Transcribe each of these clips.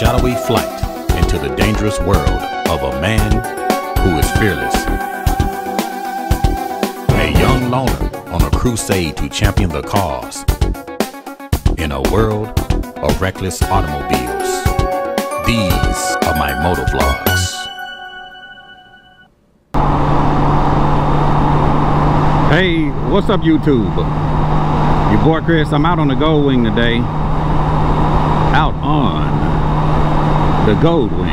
shadowy flight into the dangerous world of a man who is fearless. A young loner on a crusade to champion the cause in a world of reckless automobiles. These are my motovlogs. Hey, what's up YouTube? Your boy Chris, I'm out on the Gold Wing today. Out on the Gold Wing.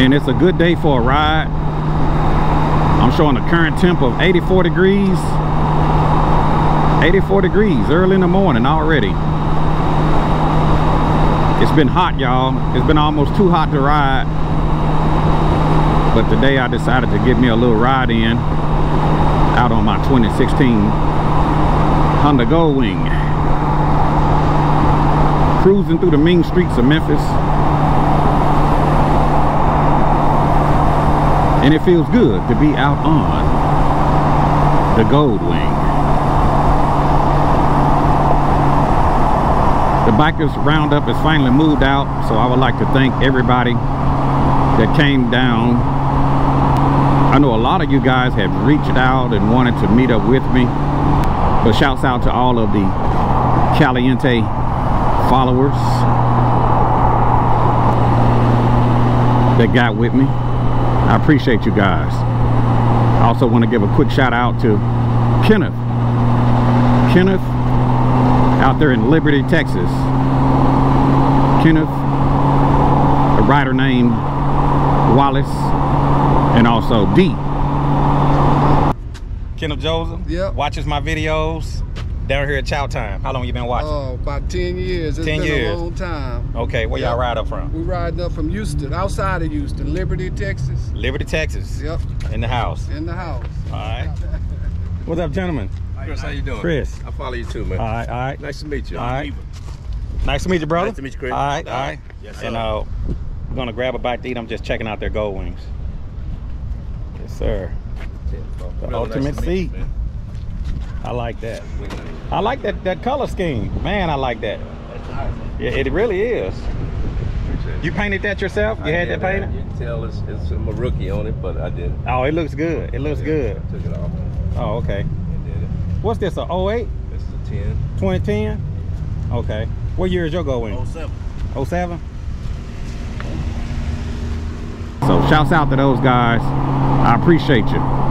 And it's a good day for a ride. I'm showing the current temp of 84 degrees. 84 degrees early in the morning already. It's been hot, y'all. It's been almost too hot to ride. But today I decided to give me a little ride in out on my 2016 Honda Gold Wing. Cruising through the mean streets of Memphis. And it feels good to be out on the Gold Wing. The Bikers Roundup has finally moved out, so I would like to thank everybody that came down. I know a lot of you guys have reached out and wanted to meet up with me, but shouts out to all of the Caliente followers that got with me. I appreciate you guys. I also want to give a quick shout out to Kenneth. Kenneth out there in Liberty, Texas. Kenneth, a writer named Wallace, and also D. Kenneth Joseph Yep. watches my videos down here at Chow Time. How long you been watching? Oh, about 10 years. It's 10 been years. a long time. okay, where y'all Yep. ride up from? We riding up from Houston, outside of Houston, Liberty, Texas. Liberty, Texas. Yep, In the house. in the house. All right. What's up, gentlemen? Chris, how you doing? Chris. I follow you too, man. All right, all right. Nice to meet you. All right. Nice to meet you, brother. Nice to meet you, Chris. All right, all right. Yes, and uh, I'm gonna grab a bite to eat. I'm just checking out their gold wings. Yes, sir. The Really ultimate nice seat. you, man. I like that. I like that that color scheme. Man, I like that. Yeah, it really is. You painted that yourself? You I had that painted? You can tell it's, it's, I'm a rookie on it, but I did. it. Oh, it looks good. It looks Yeah, good. I took it off Oh, okay. did it. What's this? A 08? This is a 10. 2010? Okay. What year is your gold wing? 07. 07? So shouts out to those guys. I appreciate you.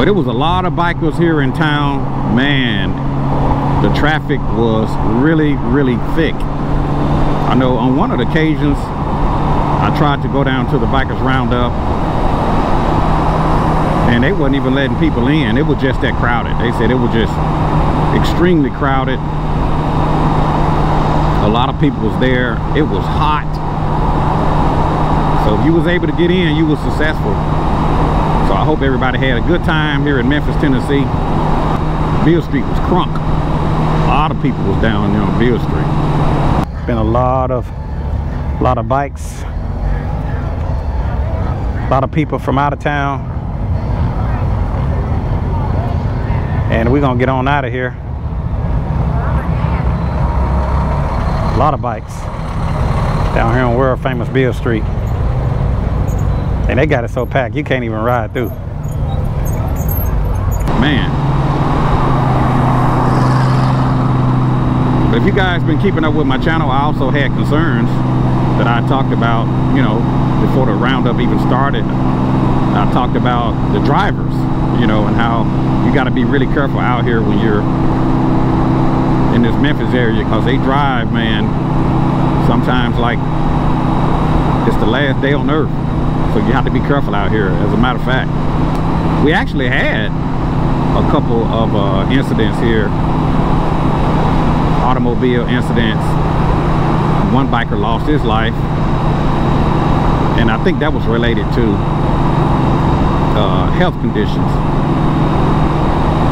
But it was a lot of bikers here in town. Man, the traffic was really, really thick. I know on one of the occasions, I tried to go down to the Bikers Roundup and they wasn't even letting people in. It was just that crowded. They said it was just extremely crowded. A lot of people was there. It was hot. So if you was able to get in, you was successful. So I hope everybody had a good time here in Memphis, Tennessee. Beale Street was crunk. A lot of people was down there on Beale Street. Been a lot of, a lot of bikes. A lot of people from out of town. And we're gonna get on out of here. A lot of bikes down here on world famous Beale Street. And they got it so packed you can't even ride through. Man. But if you guys been keeping up with my channel, I also had concerns that I talked about, you know, before the roundup even started. I talked about the drivers, you know, and how you got to be really careful out here when you're in this Memphis area because they drive, man, sometimes like it's the last day on earth. So you have to be careful out here, as a matter of fact. We actually had a couple of uh, incidents here, automobile incidents. One biker lost his life, and I think that was related to uh, health conditions.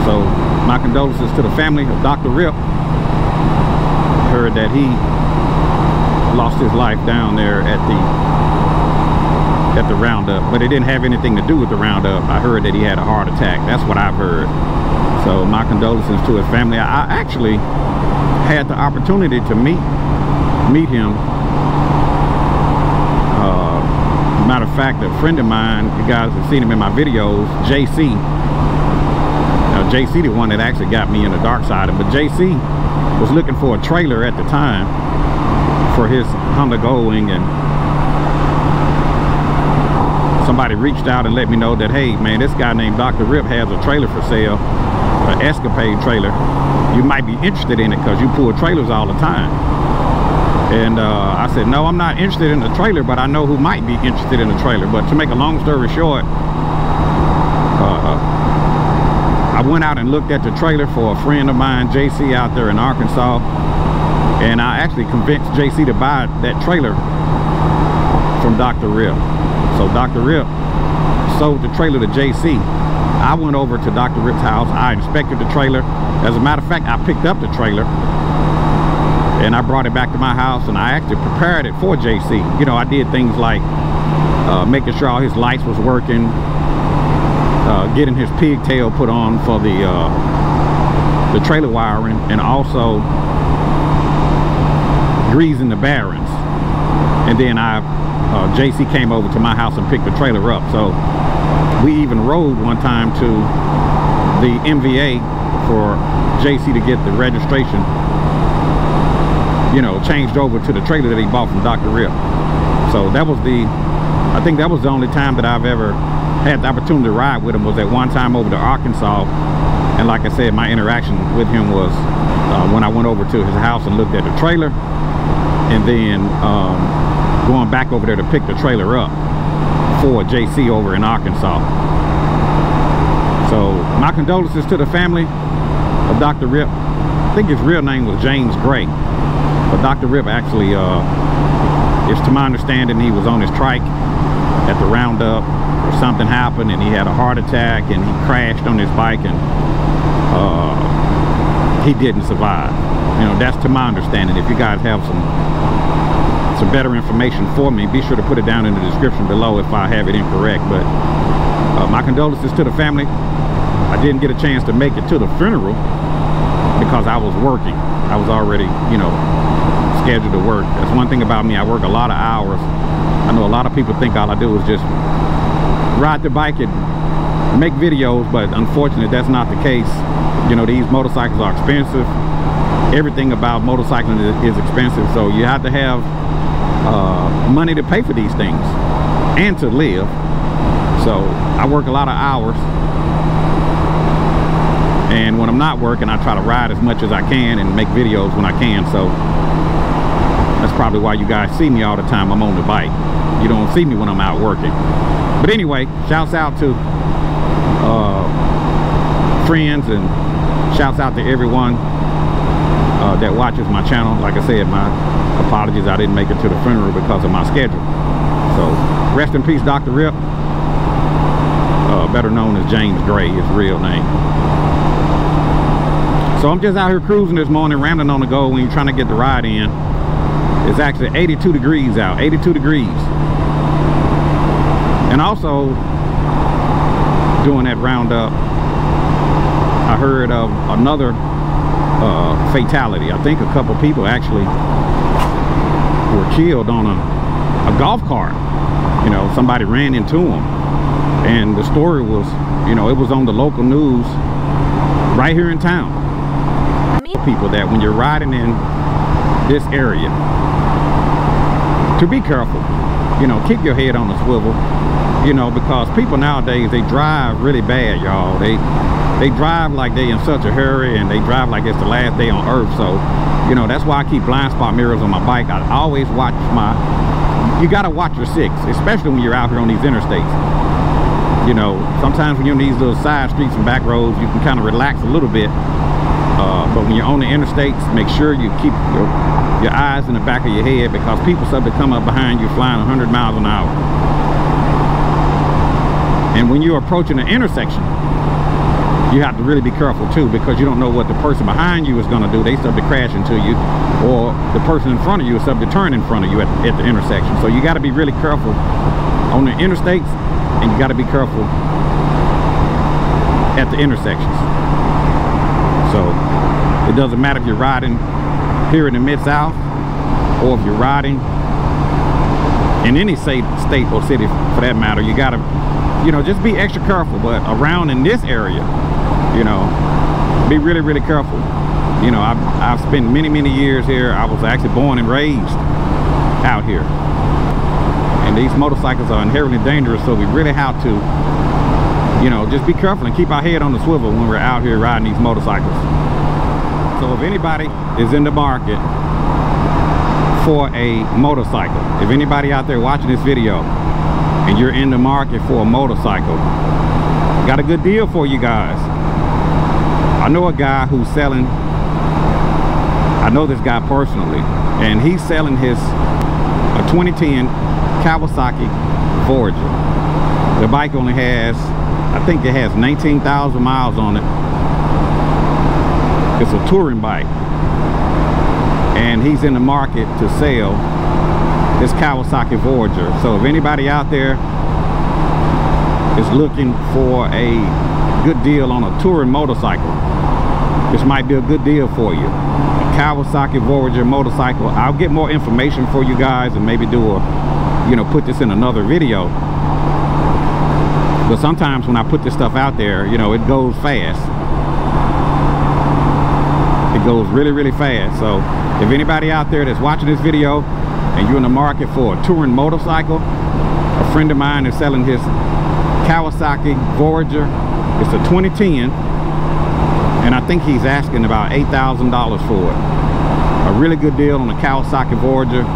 So my condolences to the family of Dr. Rip. Heard that he lost his life down there at the at the roundup, but it didn't have anything to do with the roundup. I heard that he had a heart attack. That's what I've heard. So my condolences to his family. I actually had the opportunity to meet meet him. Uh, matter of fact, a friend of mine, you guys have seen him in my videos, JC. Now, JC the one that actually got me in the dark side, but JC was looking for a trailer at the time for his Honda Goldwing and somebody reached out and let me know that hey man this guy named Dr. Rip has a trailer for sale an Escapade trailer you might be interested in it because you pull trailers all the time and uh, I said no I'm not interested in the trailer but I know who might be interested in the trailer but to make a long story short uh, I went out and looked at the trailer for a friend of mine JC out there in Arkansas and I actually convinced JC to buy that trailer from Dr. Rip so Dr. Rip sold the trailer to JC. I went over to Dr. Rip's house. I inspected the trailer. As a matter of fact, I picked up the trailer and I brought it back to my house and I actually prepared it for JC. You know, I did things like uh, making sure all his lights was working, uh, getting his pigtail put on for the uh, the trailer wiring, and also greasing the bearings. And then I uh, JC came over to my house and picked the trailer up. So we even rode one time to the MVA for JC to get the registration, you know, changed over to the trailer that he bought from Dr. Rip. So that was the, I think that was the only time that I've ever had the opportunity to ride with him was at one time over to Arkansas. And like I said, my interaction with him was uh, when I went over to his house and looked at the trailer and then um, going back over there to pick the trailer up for JC over in Arkansas. So my condolences to the family of Dr. Rip. I think his real name was James Gray. But Dr. Rip actually, uh, it's to my understanding, he was on his trike at the roundup or something happened and he had a heart attack and he crashed on his bike and uh, he didn't survive. You know, that's to my understanding. If you guys have some some better information for me, be sure to put it down in the description below if I have it incorrect. But uh, my condolences to the family. I didn't get a chance to make it to the funeral because I was working. I was already, you know, scheduled to work. That's one thing about me. I work a lot of hours. I know a lot of people think all I do is just ride the bike and make videos, but unfortunately that's not the case. You know, these motorcycles are expensive. Everything about motorcycling is, is expensive, so you have to have uh, money to pay for these things and to live. So I work a lot of hours. And when I'm not working, I try to ride as much as I can and make videos when I can. So that's probably why you guys see me all the time. I'm on the bike. You don't see me when I'm out working. But anyway, shouts out to uh, friends and shouts out to everyone uh, that watches my channel. Like I said, my apologies, I didn't make it to the funeral because of my schedule. So rest in peace, Dr. Rip. Uh, better known as James Gray, his real name. So I'm just out here cruising this morning, rambling on the go when you're trying to get the ride in. It's actually 82 degrees out, 82 degrees. And also, doing that roundup, I heard of another uh, fatality. I think a couple people actually were killed on a, a golf cart. You know, somebody ran into them. And the story was, you know, it was on the local news right here in town. People that when you're riding in this area, to be careful, you know, keep your head on the swivel, you know, because people nowadays, they drive really bad, y'all. They they drive like they in such a hurry and they drive like it's the last day on earth. So, you know, that's why I keep blind spot mirrors on my bike. I always watch my, you got to watch your six, especially when you're out here on these interstates. You know, sometimes when you're on these little side streets and back roads, you can kind of relax a little bit. Uh, but when you're on the interstates, make sure you keep your, your eyes in the back of your head because people start to come up behind you flying 100 miles an hour. And when you're approaching an intersection, you have to really be careful too because you don't know what the person behind you is going to do. They start to crash into you or the person in front of you is to turn in front of you at, at the intersection. So you got to be really careful on the interstates and you got to be careful at the intersections. So it doesn't matter if you're riding here in the Mid-South or if you're riding in any state, state or city for that matter, you gotta, you know, just be extra careful. But around in this area, you know, be really, really careful. You know, I've, I've spent many, many years here. I was actually born and raised out here. And these motorcycles are inherently dangerous, so we really have to, you know, just be careful and keep our head on the swivel when we're out here riding these motorcycles. So if anybody is in the market for a motorcycle, if anybody out there watching this video and you're in the market for a motorcycle, got a good deal for you guys. I know a guy who's selling, I know this guy personally, and he's selling his a 2010 Kawasaki Voyager. The bike only has, I think it has 19,000 miles on it. It's a touring bike. And he's in the market to sell this Kawasaki Voyager. So if anybody out there is looking for a good deal on a touring motorcycle, this might be a good deal for you. A Kawasaki Voyager motorcycle. I'll get more information for you guys and maybe do a, you know, put this in another video. But sometimes when I put this stuff out there, you know, it goes fast. It goes really, really fast. So if anybody out there that's watching this video and you're in the market for a touring motorcycle, a friend of mine is selling his Kawasaki Voyager. It's a 2010 and I think he's asking about $8,000 for it. A really good deal on a Kawasaki Voyager.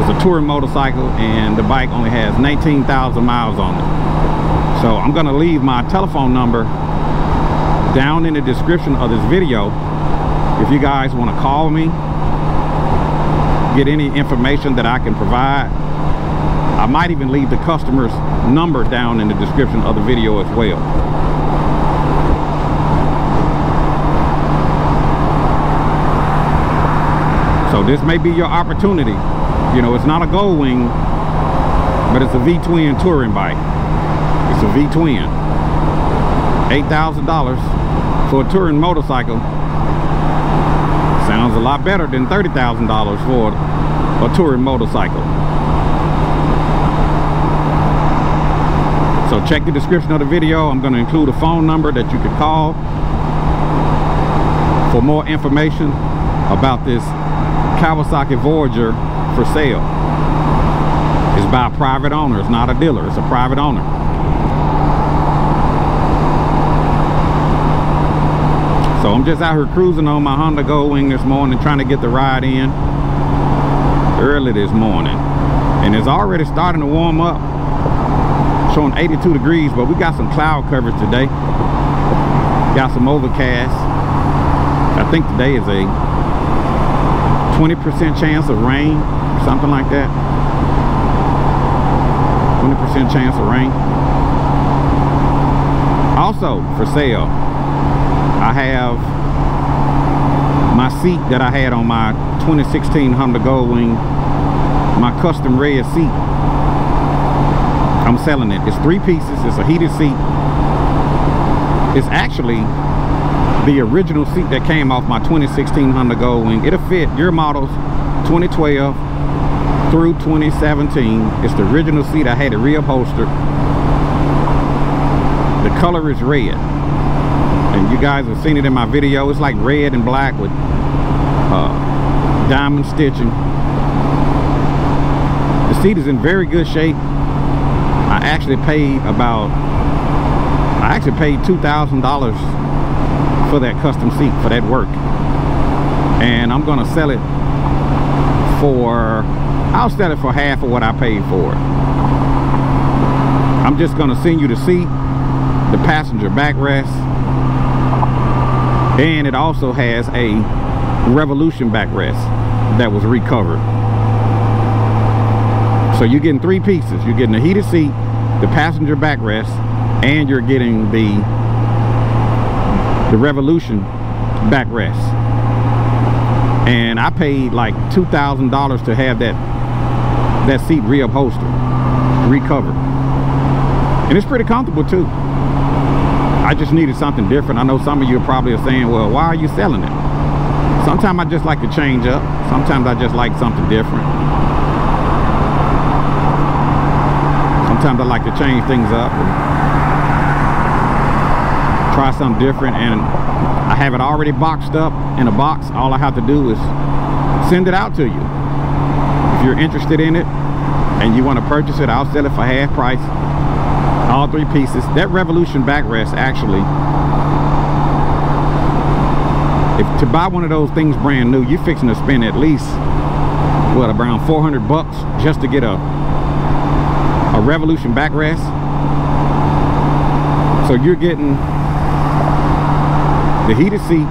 It's a touring motorcycle and the bike only has 19,000 miles on it. So I'm gonna leave my telephone number down in the description of this video. If you guys wanna call me, get any information that I can provide, I might even leave the customer's number down in the description of the video as well. So this may be your opportunity. You know, it's not a Gold Wing, but it's a V-twin touring bike. It's a V-twin. $8,000 for a touring motorcycle. Sounds a lot better than $30,000 for a touring motorcycle. So check the description of the video. I'm going to include a phone number that you can call for more information about this Kawasaki Voyager for sale. It's by a private owner. It's not a dealer. It's a private owner. So I'm just out here cruising on my Honda Gold Wing this morning trying to get the ride in early this morning. And it's already starting to warm up. Showing 82 degrees, but we got some cloud coverage today. Got some overcast. I think today is a 20% chance of rain, something like that. 20% chance of rain. Also for sale, I have my seat that I had on my 2016 Honda Gold Wing, my custom red seat. I'm selling it. It's three pieces. It's a heated seat. It's actually the original seat that came off my 2016 Honda Gold Wing. It'll fit your models 2012 through 2017. It's the original seat. I had it reupholstered. The color is red. And you guys have seen it in my video. It's like red and black with uh, diamond stitching. The seat is in very good shape. I actually paid about, I actually paid $2,000 for that custom seat, for that work. And I'm gonna sell it for, I'll sell it for half of what I paid for. I'm just gonna send you the seat, the passenger backrest, and it also has a Revolution backrest that was recovered. So you're getting three pieces. You're getting a heated seat, the passenger backrest, and you're getting the the Revolution backrest. And I paid like two thousand dollars to have that that seat reupholstered, recovered, and it's pretty comfortable too. I just needed something different. I know some of you probably are saying, well, why are you selling it? Sometimes I just like to change up. Sometimes I just like something different. Sometimes I like to change things up try something different. And I have it already boxed up in a box. All I have to do is send it out to you. If you're interested in it and you want to purchase it, I'll sell it for half price. All three pieces. That Revolution backrest actually if to buy one of those things brand new you're fixing to spend at least what around 400 bucks just to get a a revolution backrest so you're getting the heated seat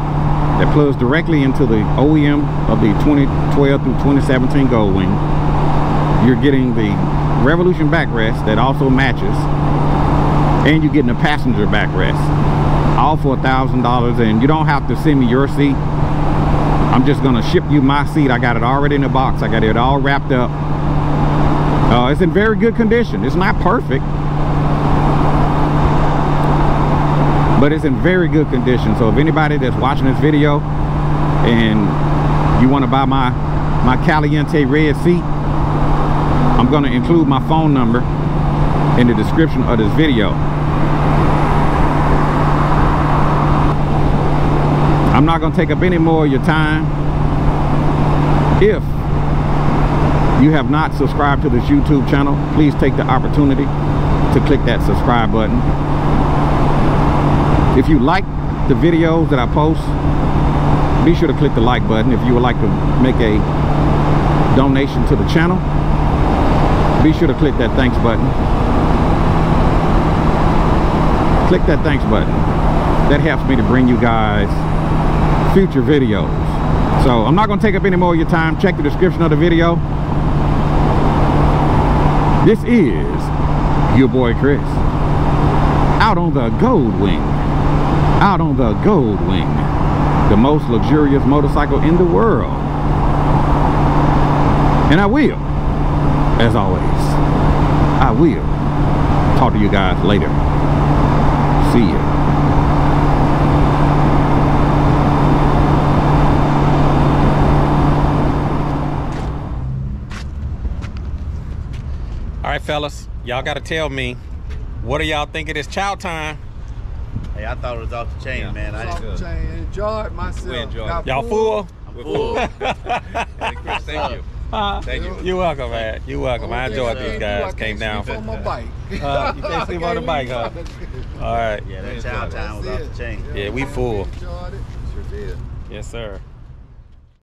that plugs directly into the OEM of the 2012 through 2017 Goldwing you're getting the revolution backrest that also matches and you're getting a passenger backrest all for a thousand dollars. And you don't have to send me your seat. I'm just gonna ship you my seat. I got it already in the box. I got it all wrapped up. Uh, it's in very good condition. It's not perfect but it's in very good condition so if anybody that's watching this video and you want to buy my my Caliente red seat I'm going to include my phone number in the description of this video I'm not going to take up any more of your time. If you have not subscribed to this YouTube channel, please take the opportunity to click that subscribe button. If you like the videos that I post, be sure to click the like button. If you would like to make a donation to the channel, be sure to click that thanks button. Click that thanks button. That helps me to bring you guys future videos. So I'm not going to take up any more of your time. Check the description of the video. This is your boy Chris. Out on the Gold Wing. Out on the Gold Wing. The most luxurious motorcycle in the world. And I will, as always, I will talk to you guys later. See ya. All right, fellas, y'all got to tell me, what do y'all think of this chow time? Hey, I thought it was off the chain, Yeah. man. I Off didn't. the chain. Enjoyed myself. We enjoyed it. Y'all full? I'm full. Chris, thank you. Uh, Thank you. You're welcome, man. You're welcome. I Only enjoyed these guys. I Came down. sleep on my bike. Uh, you can't sleep on the bike, huh? All right. Yeah, that chow time was off the chain. Yeah, we full. Enjoyed it. Sure did. Yes, sir.